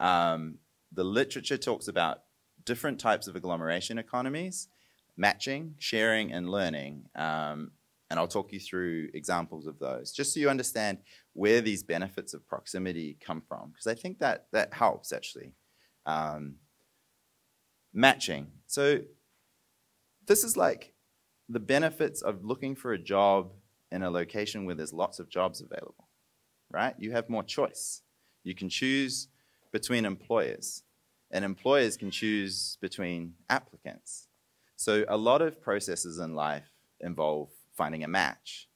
Um, the literature talks about different types of agglomeration economies, matching, sharing, and learning. Um, and I'll talk you through examples of those, just so you understand where these benefits of proximity come from, because I think that that helps actually. Um, matching. So this is like the benefits of looking for a job in a location where there's lots of jobs available, right? You have more choice. You can choose between employers, and employers can choose between applicants. So a lot of processes in life involve finding a match,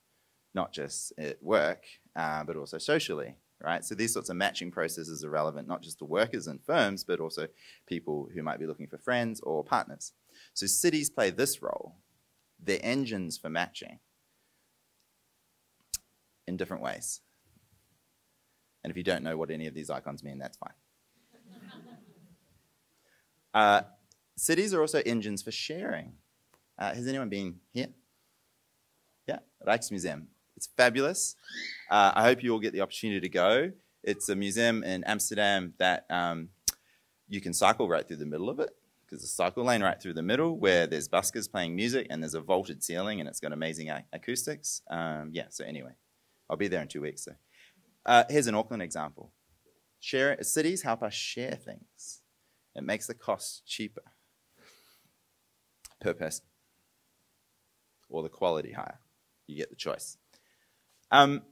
not just at work, uh, but also socially, right? So these sorts of matching processes are relevant not just to workers and firms, but also people who might be looking for friends or partners. So cities play this role. They're engines for matching in different ways. And if you don't know what any of these icons mean, that's fine. uh, cities are also engines for sharing. Uh, has anyone been here? Yeah, Rijksmuseum. It's fabulous. Uh, I hope you all get the opportunity to go. It's a museum in Amsterdam that um, you can cycle right through the middle of it because there's a cycle lane right through the middle where there's buskers playing music and there's a vaulted ceiling and it's got amazing acoustics. Um, yeah, so anyway. I'll be there in two weeks. So, uh, here's an Auckland example. Share, cities help us share things. It makes the cost cheaper per person, or the quality higher. You get the choice. Um,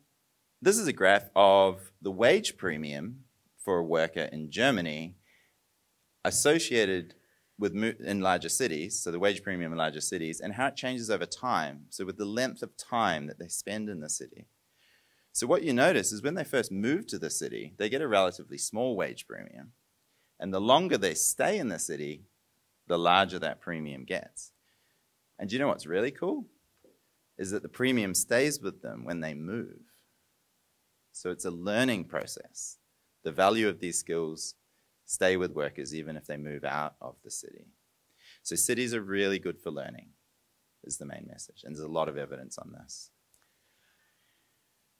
this is a graph of the wage premium for a worker in Germany associated with in larger cities, so the wage premium in larger cities, and how it changes over time. So with the length of time that they spend in the city. So what you notice is when they first move to the city, they get a relatively small wage premium. And the longer they stay in the city, the larger that premium gets. And do you know what's really cool? Is that the premium stays with them when they move. So it's a learning process. The value of these skills stay with workers even if they move out of the city. So cities are really good for learning, is the main message. And there's a lot of evidence on this.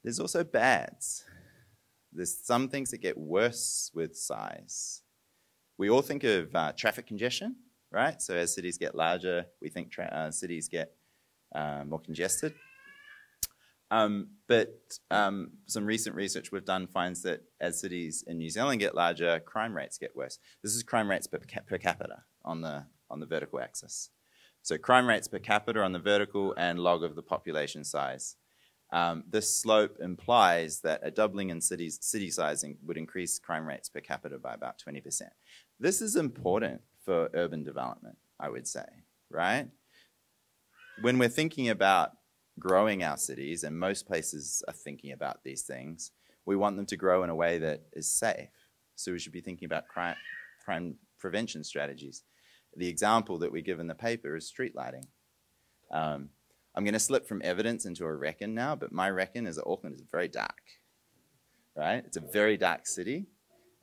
There's also bads. There's some things that get worse with size. We all think of uh, traffic congestion, right? So as cities get larger, we think uh, cities get uh, more congested. Um, but um, some recent research we've done finds that as cities in New Zealand get larger, crime rates get worse. This is crime rates per, per capita on the, on the vertical axis. So crime rates per capita on the vertical and log of the population size. Um, this slope implies that a doubling in cities, city sizing would increase crime rates per capita by about 20%. This is important for urban development, I would say, right? When we're thinking about growing our cities, and most places are thinking about these things, we want them to grow in a way that is safe. So we should be thinking about crime, crime prevention strategies. The example that we give in the paper is street lighting. Um, I'm going to slip from evidence into a reckon now, but my reckon is that Auckland is very dark, right? It's a very dark city,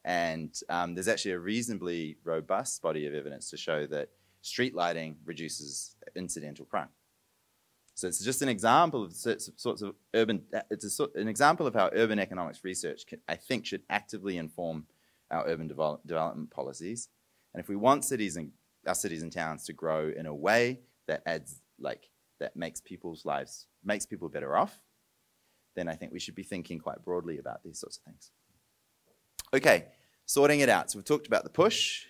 and um, there's actually a reasonably robust body of evidence to show that street lighting reduces incidental crime. So it's just an example of sorts of urban, it's a, an example of how urban economics research, can, I think, should actively inform our urban develop, development policies. And if we want cities and our cities and towns to grow in a way that adds like that makes people's lives, makes people better off, then I think we should be thinking quite broadly about these sorts of things. Okay, sorting it out. So we've talked about the push,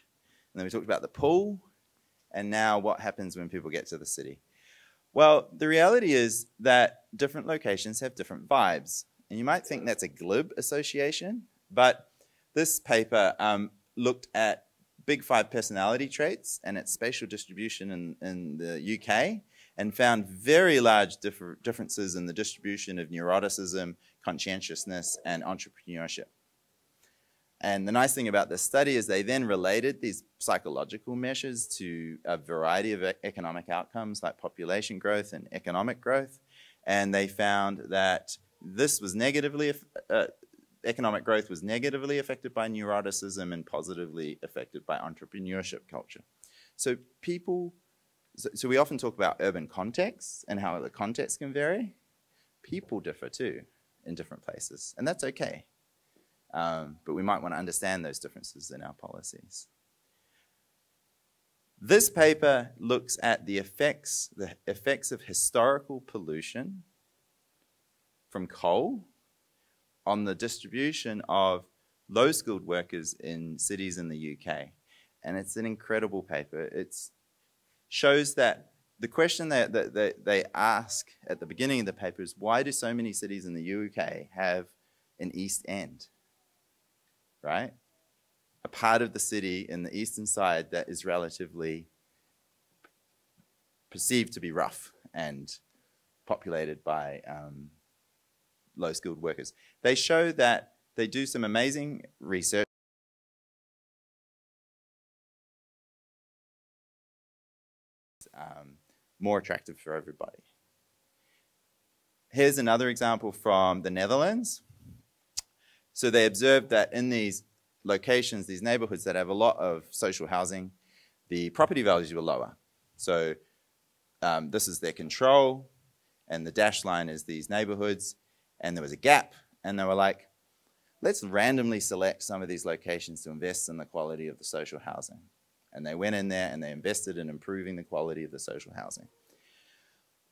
and then we talked about the pull, and now what happens when people get to the city. Well, the reality is that different locations have different vibes. And you might think that's a glib association, but this paper um, looked at big five personality traits and its spatial distribution in, in the UK and found very large differ differences in the distribution of neuroticism, conscientiousness, and entrepreneurship. And the nice thing about this study is they then related these psychological measures to a variety of economic outcomes like population growth and economic growth. And they found that this was negatively, uh, economic growth was negatively affected by neuroticism and positively affected by entrepreneurship culture. So people, so, so we often talk about urban contexts and how the context can vary. People differ too in different places, and that's okay. Um, but we might want to understand those differences in our policies. This paper looks at the effects, the effects of historical pollution from coal on the distribution of low skilled workers in cities in the UK. And it's an incredible paper. It shows that the question that, that, that, they ask at the beginning of the paper is why do so many cities in the UK have an East End? Right? A part of the city in the eastern side that is relatively perceived to be rough and populated by um, low skilled workers. They show that they do some amazing research. More attractive for everybody. Here's another example from the Netherlands. So they observed that in these locations, these neighborhoods that have a lot of social housing, the property values were lower. So um, this is their control, and the dashed line is these neighborhoods and there was a gap, and they were like, let's randomly select some of these locations to invest in the quality of the social housing. And they went in there and they invested in improving the quality of the social housing.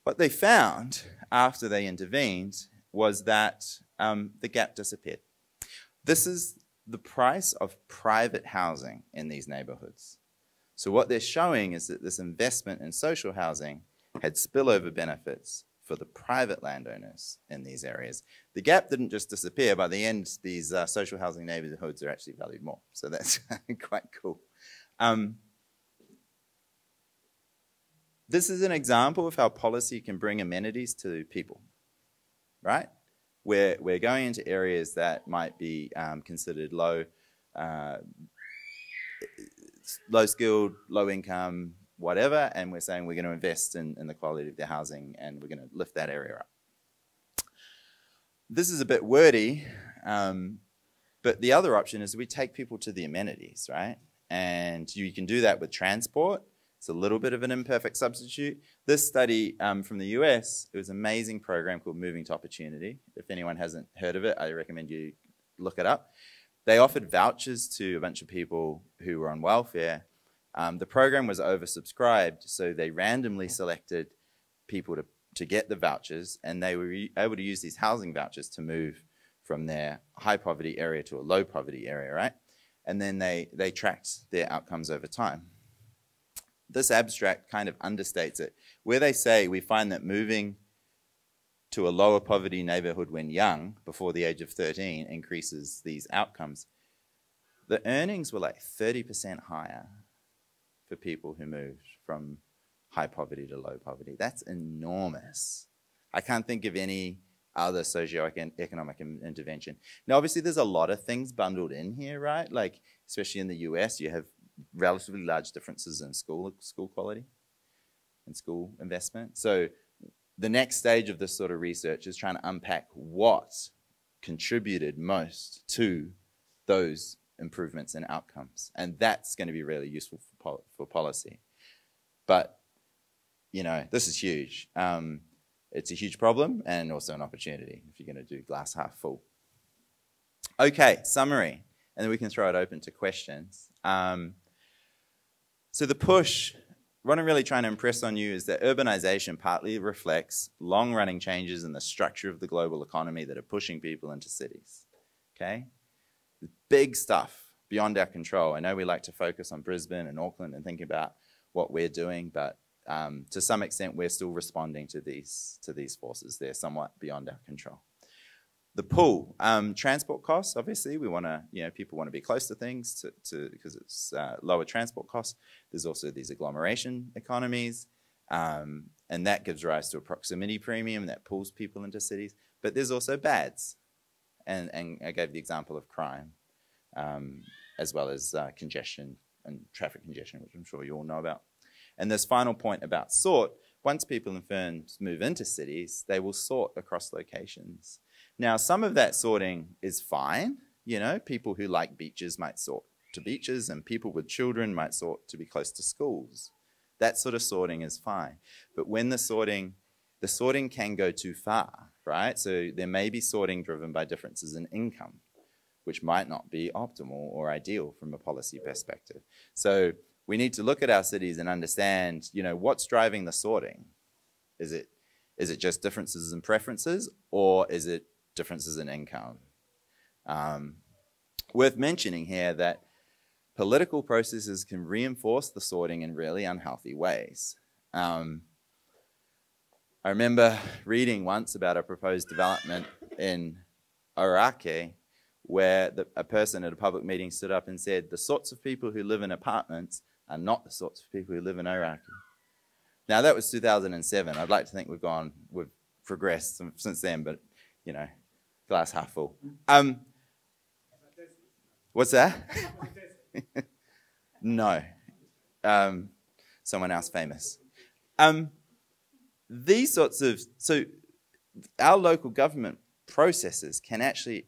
What they found after they intervened was that um, the gap disappeared. This is the price of private housing in these neighborhoods. So, what they're showing is that this investment in social housing had spillover benefits for the private landowners in these areas. The gap didn't just disappear. By the end, these uh, social housing neighborhoods are actually valued more. So that's quite cool. Um, this is an example of how policy can bring amenities to people, right? We're, we're going into areas that might be um, considered low, uh, low skilled, low income, whatever, and we're saying we're going to invest in, in the quality of the housing and we're going to lift that area up. This is a bit wordy, um, but the other option is we take people to the amenities, right? And you can do that with transport. It's a little bit of an imperfect substitute. This study um, from the US, it was an amazing program called Moving to Opportunity. If anyone hasn't heard of it, I recommend you look it up. They offered vouchers to a bunch of people who were on welfare um, the program was oversubscribed, so they randomly selected people to, to get the vouchers, and they were able to use these housing vouchers to move from their high poverty area to a low poverty area, right? And then they, they tracked their outcomes over time. This abstract kind of understates it. Where they say we find that moving to a lower poverty neighborhood when young, before the age of 13, increases these outcomes, the earnings were like 30% higher for people who moved from high poverty to low poverty. That's enormous. I can't think of any other socio-economic intervention. Now, obviously, there's a lot of things bundled in here, right? Like, especially in the US, you have relatively large differences in school school quality and school investment. So, the next stage of this sort of research is trying to unpack what contributed most to those improvements in outcomes. And that's going to be really useful for, for policy. But, you know, this is huge. Um, it's a huge problem and also an opportunity if you're going to do glass half full. Okay, summary. And then we can throw it open to questions. Um, so the push, what I'm really trying to impress on you is that urbanization partly reflects long-running changes in the structure of the global economy that are pushing people into cities. Okay? big stuff beyond our control. I know we like to focus on Brisbane and Auckland and think about what we're doing, but um, to some extent, we're still responding to these to these forces. They're somewhat beyond our control. The pull, um, transport costs. Obviously, we want to, you know, people want to be close to things to, to because it's uh, lower transport costs. There's also these agglomeration economies, um, and that gives rise to a proximity premium that pulls people into cities. But there's also bads, and and I gave the example of crime um, as well as uh, congestion and traffic congestion, which I'm sure you all know about. And this final point about sort, once people and firms move into cities, they will sort across locations. Now, some of that sorting is fine. You know, people who like beaches might sort to beaches, and people with children might sort to be close to schools. That sort of sorting is fine. But when the sorting, the sorting can go too far, right? So there may be sorting driven by differences in income, which might not be optimal or ideal from a policy perspective. So we need to look at our cities and understand, you know, what's driving the sorting? Is it is it just differences in preferences, or is it differences in income? Um, worth mentioning here that political processes can reinforce the sorting in really unhealthy ways. Um, I remember reading once about a proposed development in Ōrākei where the, a person at a public meeting stood up and said, the sorts of people who live in apartments are not the sorts of people who live in Ōrākei. Now that was 2007. I'd like to think we've gone, we've progressed since then, but you know, glass half full. Um, what's that? no. Um, someone else famous. Um, these sorts of, so our local government processes can actually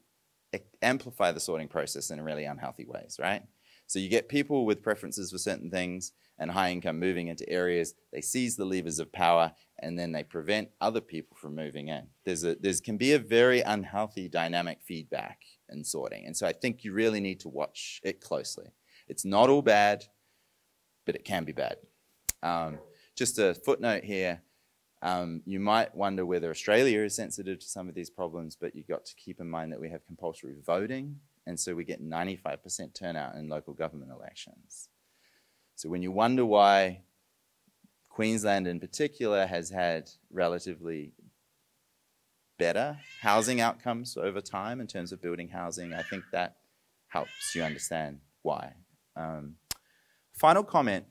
amplify the sorting process in really unhealthy ways, right? So you get people with preferences for certain things and high income moving into areas, they seize the levers of power, and then they prevent other people from moving in. There's a, there's can be a very unhealthy dynamic feedback in sorting. And so I think you really need to watch it closely. It's not all bad, but it can be bad. Um, just a footnote here. Um, you might wonder whether Australia is sensitive to some of these problems, but you've got to keep in mind that we have compulsory voting, and so we get 95% turnout in local government elections. So when you wonder why Queensland in particular has had relatively better housing outcomes over time in terms of building housing, I think that helps you understand why. Um, final comment.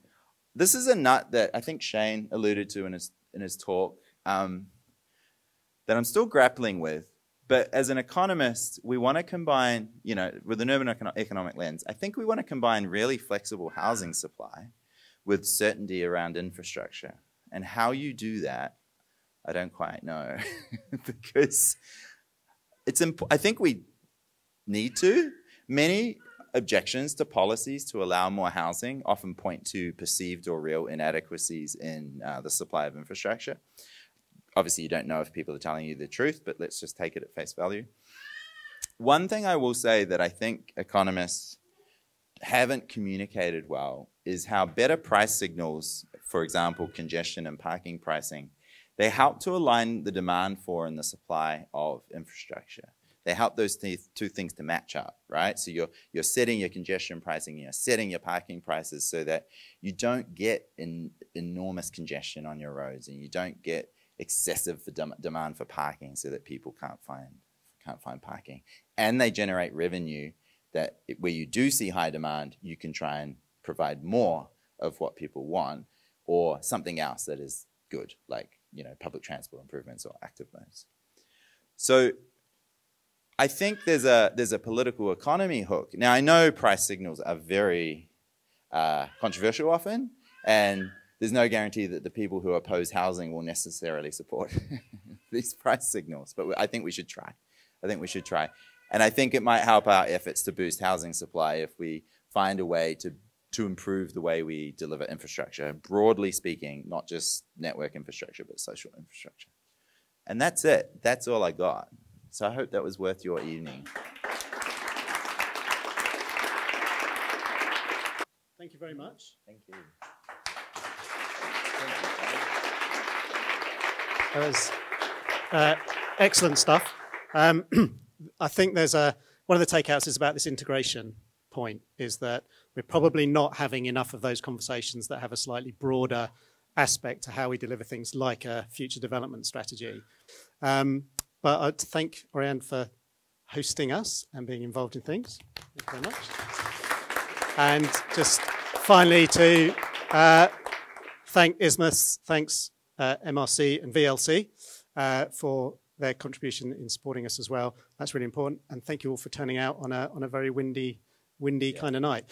This is a nut that I think Shane alluded to in his, in his talk um, that I'm still grappling with. But as an economist, we want to combine, you know, with an urban economic lens, I think we want to combine really flexible housing supply with certainty around infrastructure. And how you do that, I don't quite know. because it's imp- I think we need to. Many objections to policies to allow more housing often point to perceived or real inadequacies in uh, the supply of infrastructure. Obviously, you don't know if people are telling you the truth, but let's just take it at face value. One thing I will say that I think economists haven't communicated well is how better price signals, for example, congestion and parking pricing, they help to align the demand for and the supply of infrastructure. They help those two things to match up, right? So you're, you're setting your congestion pricing, you're setting your parking prices so that you don't get in, enormous congestion on your roads and you don't get excessive demand for parking so that people can't find can't find parking. And they generate revenue that where you do see high demand, you can try and provide more of what people want or something else that is good, like you know public transport improvements or active modes. So I think there's a there's a political economy hook. Now I know price signals are very uh, controversial often, and there's no guarantee that the people who oppose housing will necessarily support these price signals. But I think we should try. I think we should try. And I think it might help our efforts to boost housing supply if we find a way to, to improve the way we deliver infrastructure, broadly speaking, not just network infrastructure, but social infrastructure. And that's it. That's all I got. So I hope that was worth your evening. Thank you very much. Thank you. That was uh, excellent stuff. Um, I think there's a one of the takeouts is about this integration point is that we're probably not having enough of those conversations that have a slightly broader aspect to how we deliver things like a future development strategy. Um, but I'd thank Oriane for hosting us and being involved in things. Thank you very much. And just finally to uh, thank Isthmus, thanks MRC and VLC uh, for their contribution in supporting us as well. That's really important. And thank you all for turning out on a, on a very windy, windy yeah. kind of night.